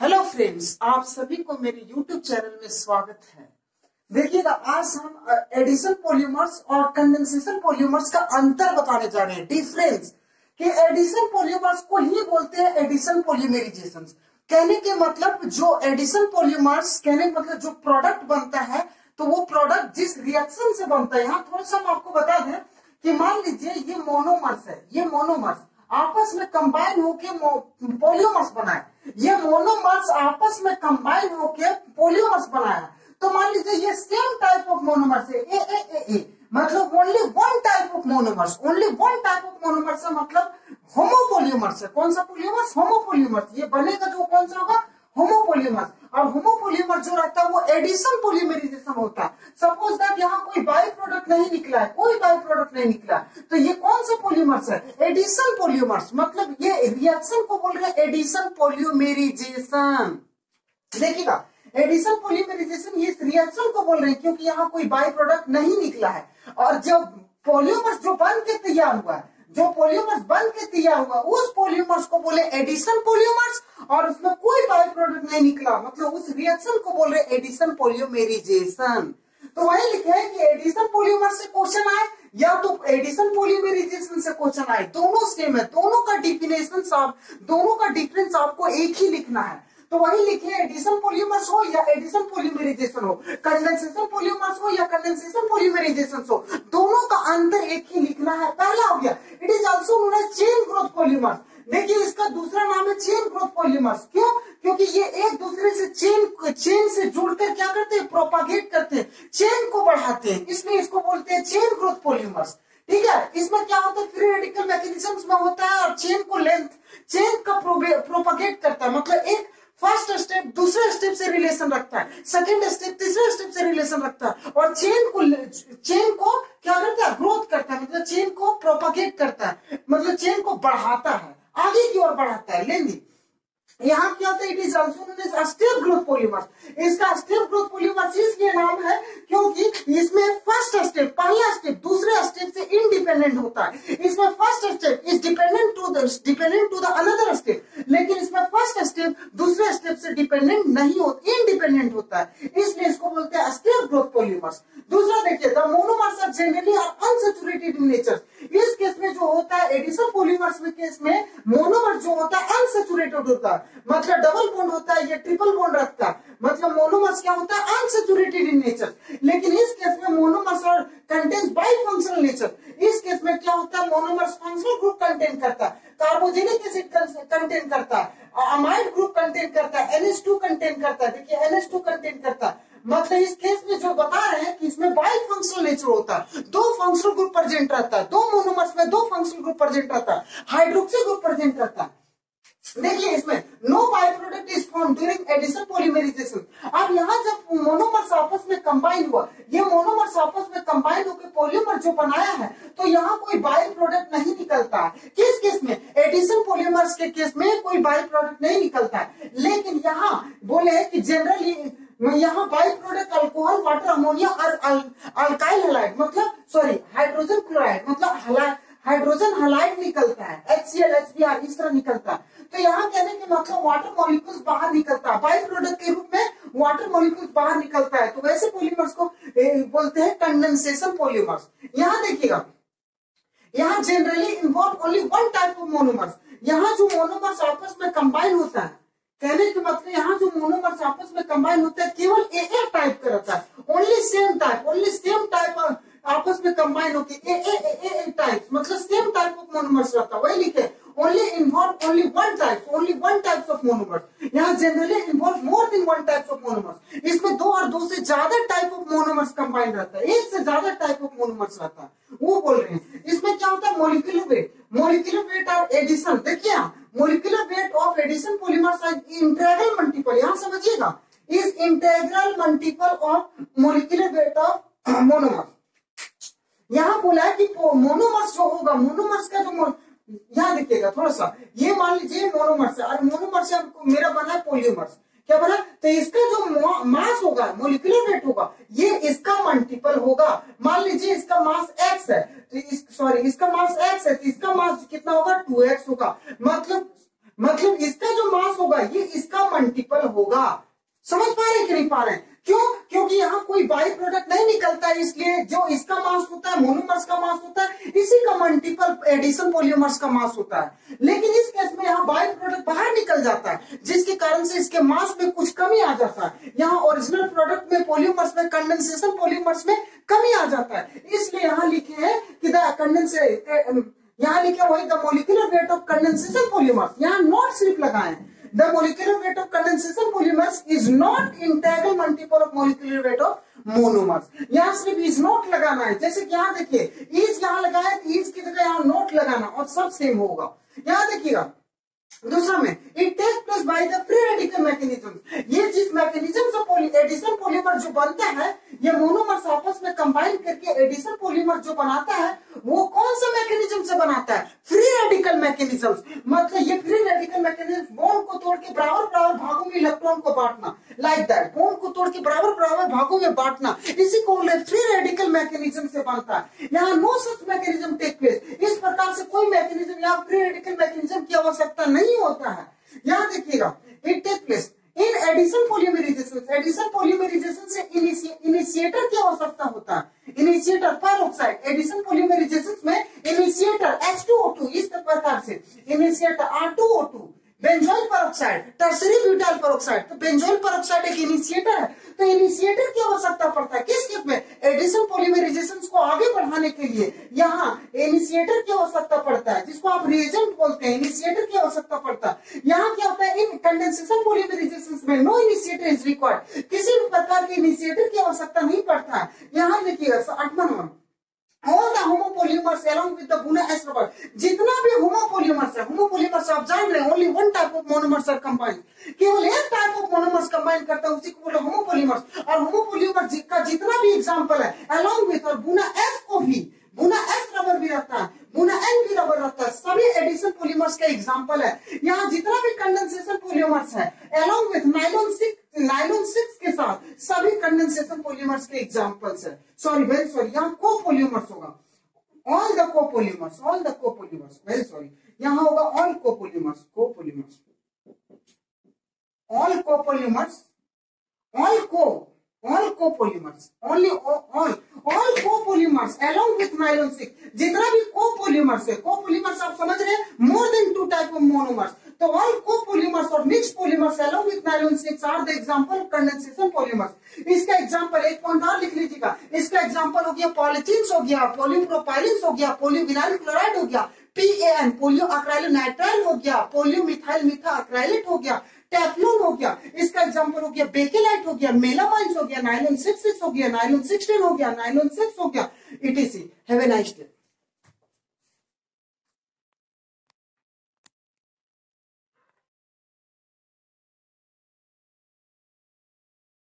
Hello friends आप सभी को मेरे यूट्यूब चैनल में स्वागत है। देखिएगा, आज हम एडिशन पोल्यूमर्स और कंडेंसेशन पोल्यूमर्स का अंतर बताने जा रहे हैं। डिफरेंस कि एडिशन पोल्यूमर्स को ही बोलते हैं एडिशन पोल्यूमेरिजेशन कहने के मतलब जो एडिशन पोल्यूमर्स कहने के मतलब जो प्रोडक्ट बनता है तो वो प्रोडक्ट जिस रिएक्शन से बनता है, यहाँ थोड़ा सा हम आपको बता दें कि मान लीजिए ये मोनोमर्स है, ये मोनोमर्स आपस में कंबाइन होके पोलियोमर्स बनाए। ये मोनोमर्स आपस में कंबाइन होके पोलियोमर्स बनाया। तो मान लीजिए ये सेम टाइप ऑफ़ मोनोमर्स है। ए ए ए ए। मतलब only one type of monomers only one type of monomers है मतलब होमोपोलियोमर्स है। कौन सा पोलियोमर्स होमोपोलियोमर्स ये बनेगा जो कौन सा होगा? होमोपोलियोमर्स और होमोपोलियोमर जो रहता है वो एडिशन पोलियोमेरिजेशन होता है। सपोज़ दैट यहाँ कोई बाई प्रोडक्ट नहीं निकला है, कोई बाई प्रोडक्ट नहीं निकला तो ये कौन सा पोलियोमर्स है? एडिशन पोलियोमर्स मतलब ये रिएक्शन को बोल रहे हैं एडिशन पोलियोमेरिजेशन देखिएगा एडिशन पोलियोमेरिजेशन ये रिएक्शन को बोल रहे हैं क्योंकि यहाँ कोई बाई प्रोडक्ट नहीं निकला है। और जब पोलियोमर्स जो बन के तैयार हुआ है, जो पोलियोमर्स बन के तैयार हुआ उस पोलियोमर्स को बोले एडिशन पोलियोमर्स और उसमें कोई बाई प्रोडक्ट नहीं निकला। मतलब उस रिएक्शन को बोल रहे एडिशन पोलियोमेरिजेशन तो वही लिखे है कि एडिशन पोलियोमर से क्वेश्चन आए, या तो एडिशन पोलियोमेरिजेशन से क्वेश्चन आए। दोनों सेम है, दोनों का डिफिनेशन आप दोनों का डिफरेंस आपको एक ही लिखना है। तो वही लिखे एडिशन पोलियोमर्स हो या एडिशन पोलियोमेराइजेशन हो। कंडेंसेशन पोलियोमर्स हो या कंडेंसेशन पोलियोमेराइजेशन हो, दोनों का अंतर एक ही लिखना है। पहला हो गया it is also known as chain growth polymers देखिए, इसका दूसरा नाम है चेन ग्रोथ पोलियोमर्स क्यों? क्योंकि ये एक दूसरे से चेन चेन से जुड़कर क्या करते हैं? प्रोपागेट करते हैं। चेन को बढ़ाते हैं। इसलिए इसको बोलते हैं चेन ग्रोथ पोलियोमर्स ठीक है? इसमें क्या होता है? फ्री रेडिकल मैकेनिज्म में होता है और चेन को लेंथ चेन का प्रोपागेट करता है। मतलब एक फ़र्स्ट स्टेप दूसरे स्टेप से रिलेशन रखता है। सेकेंड स्टेप तीसरे स्टेप से रिलेशन रखता है। और चेन को चेन को क्या करता है? ग्रोथ करता है। मतलब चेन को प्रोपागेट करता है। मतलब चेन को बढ़ाता है। आगे की ओर बढ़ाता है लेंदी यहाँ क्या होता है, it is also step growth polymer इसका स्टेप ग्रोथ पोलिमर इसलिए नाम है, क्योंकि इसमें फ़र्स्ट स्टेप पहला स्टेप दूसरे स्टेप से इनडिपेंडेंट होता है। इसमें first step is dependent to dependent to the another step लेकिन इसमें फ़र्स्ट स्टेप दूसरे स्टेप से डिपेंडेंट नहीं होता इनडिपेंडेंट होता है। इसलिए इसको बोलते हैं स्टेप ग्रोथ पोलिमर्स दूसरा देखिए the monomers are generally are unsaturated in nature इस केस में जो होता है एडिशन पोलिमर्स में केस में मोनोमर जो होता है अनसेचुरेटेड होता है। मतलब डबल बॉन्ड होता है, या ट्रिपल बॉन्ड रखता है। मतलब मोनोमर्स क्या होता है अनसेचुरेटेड इन नेचर लेकिन इस केस में मोनोमर्स और कंटेन्स बाई फंक्शनल नेचर इस केस में क्या होता है मोनोमर्स फंक्शनल ग्रुप कंटेन करता है। कार्बोजेनिक एसिड कंटेन करता है। अमाइड ग्रुप कंटेन करता है। NH2 कंटेन करता है। देखिए NH2 कंटेन करता है। मतलब इस केस में जो बता रहे हैं कि इसमें बाई फंक्शनल नेचर होता है। दो फंक्शनल ग्रुप प्रेजेंट रहता है। दो मोनोमर्स में दो फंक्शनल ग्रुप प्रेजेंट रहता है। हाइड्रोक्सी ग्रुप प्रेजेंट रहता है। देखिए इसमें no by product is form during addition polymerization अब यहाँ जब मोनोमर्स आपस में कंबाइन हुआ, ये मोनोमर्स आपस में कंबाइन होकर पोलियोमर जो बनाया है तो यहाँ कोई बाई प्रोडक्ट नहीं निकलता। किस केस में? एडिशन पोलियोमर्स के केस में कोई बाई प्रोडक्ट नहीं निकलता है। लेकिन यहाँ बोले है कि जनरली यहाँ by product alcohol water ammonia और अल्काइल हलाइड मतलब सॉरी हाइड्रोजन क्लोराइड मतलब हाइड्रोजन हलाइड निकलता है H C L H B R इस तरह निकलता है। तो यहाँ कहने के मतलब वाटर मॉलिक्यूल्स बाहर निकलता है। बाई प्रोडक्ट के रूप में वाटर मॉलिक्यूल्स बाहर निकलता है। तो वैसे पोलिमर्स को बोलते हैं कंडेंसेशन पोलिमर्स यहाँ देखिएगा। यहाँ generally involve only one type of monomers यहाँ जो मोनोमर्स आपस में कंबाइन होता है कहने के मतलब यहाँ जो मोनोमर्स आपस में कंबाइन होता है, केवल ए ए टाइप का रहता है। Only same type only same type आपस में कंबाइन होती ए ए टाइप मतलब सेम टाइप ऑफ़ मोनोमर्स रहता है। वही लिखे, only involve only one type only one types of monomers यहाँ generally involve more than one types of monomers इसमें दो और दो से ज़्यादा टाइप ऑफ़ मोनोमर्स कंबाइन रहता है। एक से ज़्यादा टाइप ऑफ़ मोनोमर्स रहता है। वो बोल रहे हैं। इसमें क्या होता है? Molecular weight molecular weight of addition देखिए molecular weight of addition polymer size integral multiple यहाँ समझिएगा is integral multiple of molecular weight of monomer यहाँ बोला है कि मोनोमर्स जो होगा मोनोमर्स का जो यहाँ देखिएगा थोड़ा सा। ये मान लीजिए मोनोमर्स है। और मोनोमर्स मेरा बना है पोलियोमर्स क्या बना तो इसका जो मास होगा मोलिकुलर वेट होगा, ये इसका मल्टीपल होगा। मान लीजिए इसका मास एक्स है तो इस सॉरी इसका मास एक्स है तो इसका मास कितना होगा? टू एक्स होगा। मतलब मतलब इसका जो मास होगा, ये इसका मल्टीपल होगा। समझ पा रहे कि नहीं पा रहे क्यों? क्योंकि यहाँ कोई बाई प्रोडक्ट नहीं निकलता है, इसलिए जो इसका मास होता है मोनोमर्स का मास होता है, इसी का मल्टीपल एडिशन पोलियोमर्स का मास होता है। लेकिन केस में यहाँ बाई प्रोडक्ट बाहर निकल जाता है, जिसके कारण से इसके मास में कुछ कमी आ जाता है। यहाँ ओरिजिनल प्रोडक्ट में पोलियोमर्स में कंडेंसेशन पोलियोमर्स में कमी आ जाता है। इसलिए यहाँ लिखे हैं कि द यहाँ लिखे वही the molecular weight of condensation polymers यहाँ नोट सिर्फ़ लगाए the molecular weight of condensation polymers is not integral multiple of molecular weight of monomers यहाँ सिर्फ़ इज़ नोट लगाना है। जैसे कि यहाँ देखिए इज़ यहाँ लगाए तो इज़ की जगह यहाँ नोट लगाना और सब सेम होगा। यहाँ देखिएगा दूसरा में it take place by the free radical mechanism ये जिस मैकेनिज्म से पोली, एडिशन पॉलीमर जो बनता है ये मोनोमर्स आपस में कंबाइन करके एडिशन पॉलीमर जो बनाता है वो कौन सा मैकेनिज्म से बनाता है? फ्री रेडिकल मैकेनिज्म मतलब ये फ्री रेडिकल मैकेनिज्म बॉन्ड को तोड़ के बराबर बराबर भागों में इलेक्ट्रॉन को बांटना। लाइक दैट बॉन्ड को तोड़ के बराबर बराबर भागों में बांटना। इसी को फ्री रेडिकल मैकेनिज्म से बनता है यहाँ no such mechanism take place इस प्रकार से कोई मैकेनिज्म या फ्री रेडिकल मैकेनिज्म की आवश्यकता नहीं होता है। यहाँ देखिएगा it take place in addition polymerization addition polymerization से इनिशिएटर की आवश्यकता होता है। इनिशिएटर पर ऑक्साइड एडिशन पोलिमराइजेशन में इनिशिएटर H2O2 इस प्रकार से। Initiator R2O2 benzoyl peroxide tertiary butyl peroxide तो बेंजोइल परऑक्साइड एक इनिशिएटर है। तो इनिशिएटर की आवश्यकता पड़ता है। किस केस में? एडिशन पोलिमराइजेशन को आगे बढ़ाने के लिए यहाँ इनिशिएटर की आवश्यकता पड़ता है, जिसको आप रिएजेंट बोलते हैं। इनिशिएटर की आवश्यकता पड़ता है। यहाँ क्या होता है? इन कंडेंसेशन पोलिमराइजेशन में नो इनिशिएटर इज़ रिक्वायर्ड किसी भी प्रकार के इनिशिएटर की आवश्यकता नहीं पड़ता है। यहाँ देखिए आठवां all the homopolymers, along with the Buna S जितना भी homopolymers है, homopolymers, आप जान रहे only one type of monomers are combined. केवल एक टाइप ऑफ़ मोनोमर्स कंबाइन करता है, उसी को बोले होमोपोलीमर्स और होमोपोलीमर का जितना भी एग्जांपल है, along with और बुना एस को भी बुना एस रबर भी रहता है बुना एन भी रबर रहता है, सभी एडिशन पोलीमर्स का एग्जांपल है। यहाँ जितना भी कंडेंसेशन पोलीमर्स है, along with nylon six nylon six के साथ, सभी कंडेंसेशन पोलीमर्स के एग्जांपल्स है। सॉरी वेरी सॉरी यहाँ को पोलीमर्स होगा। All the copolymers all the copolymers very sorry यहाँ होगा all copolymers copolymers all copolymers all co all copolymers only all all copolymers along with nylon six जितना भी copolymers है copolymers आप समझ रहे हैं more than two type of monomers तो all copolymers और mixed polymers along with nylon 6 are the example of condensation polymers इसका एग्जांपल एक पॉइंट और लिख लीजिएगा इसका एग्जांपल हो गया पॉलिथीन्स हो गया पोलियोप्रोपाइलिन्स हो गया पोलियोविनाइल क्लोराइड हो गया पीएन पोलियो अक्राइलोनाइट्राइल हो गया पोलियो मिथाइल मिथा अक्राइलेट हो गया टेफ्लॉन हो गया इसका एग्जांपल हो गया बेकेलाइट हो गया मेलामाइंस हो गया नाइलॉन सिक्स हो गया नाइलॉन सिक्सटीन हो गया नाइलॉन सिक्स हो गया इटीसी